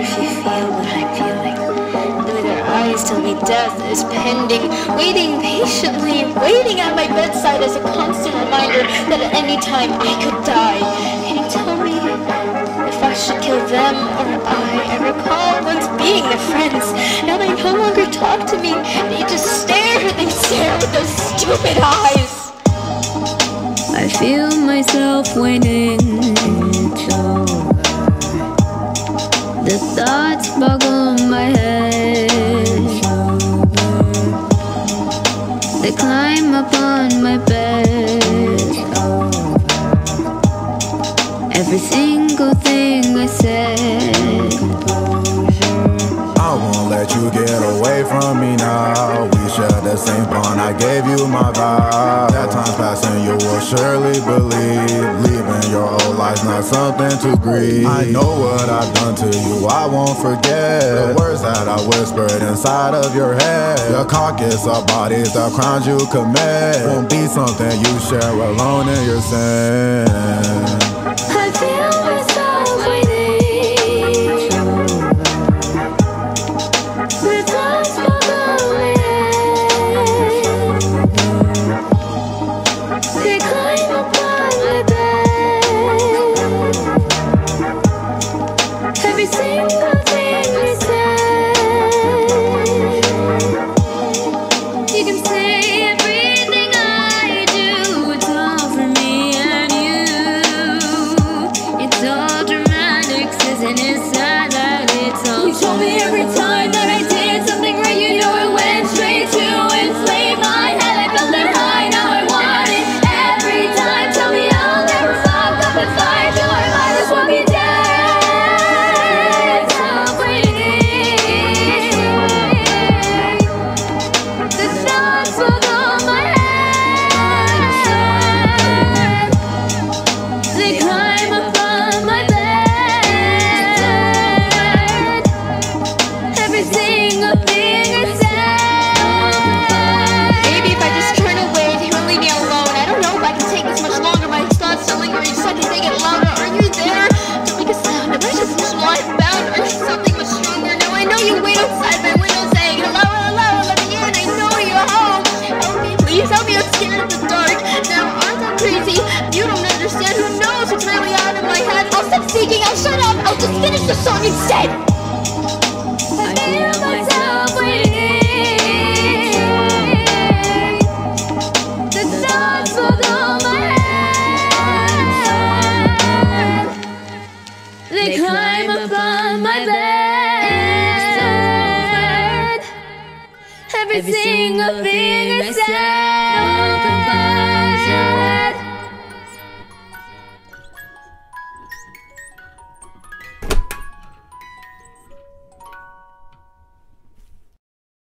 if you feel what I'm feeling. Their eyes tell me death is pending, waiting patiently, waiting at my bedside as a constant reminder that at any time I could die. Can you tell me if I should kill them or I? I recall once being their friends. Now they no longer talk to me. They just stare. They stare with those stupid eyes. I feel myself waning. The thoughts boggle my head. They climb upon my bed. Every single thing I said. I won't let you get away from me now. We share the same bond. I gave you my vow. That time's passing, you will surely believe. Leaving your old life's not something to grieve. I know what I've done to you. I won't forget the words that I whispered inside of your head. Your carcass of bodies, the crimes you commit, won't be something you share alone in your sin. I if I just turn away, leave me alone. I don't know if I can take this much longer. My thoughts are lingering. Suddenly they get louder. Are you there? Don't make a sound. Am something much stronger? No, I know you wait outside my window saying hello, hello, let me in. I know you're home. Help me, please help me. I'm scared of the dark. Now crazy? You don't understand. Who knows what's really of my head? I'll stop speaking. I'll shut up. I'll just finish the song instead. Bed. Every single thing I said.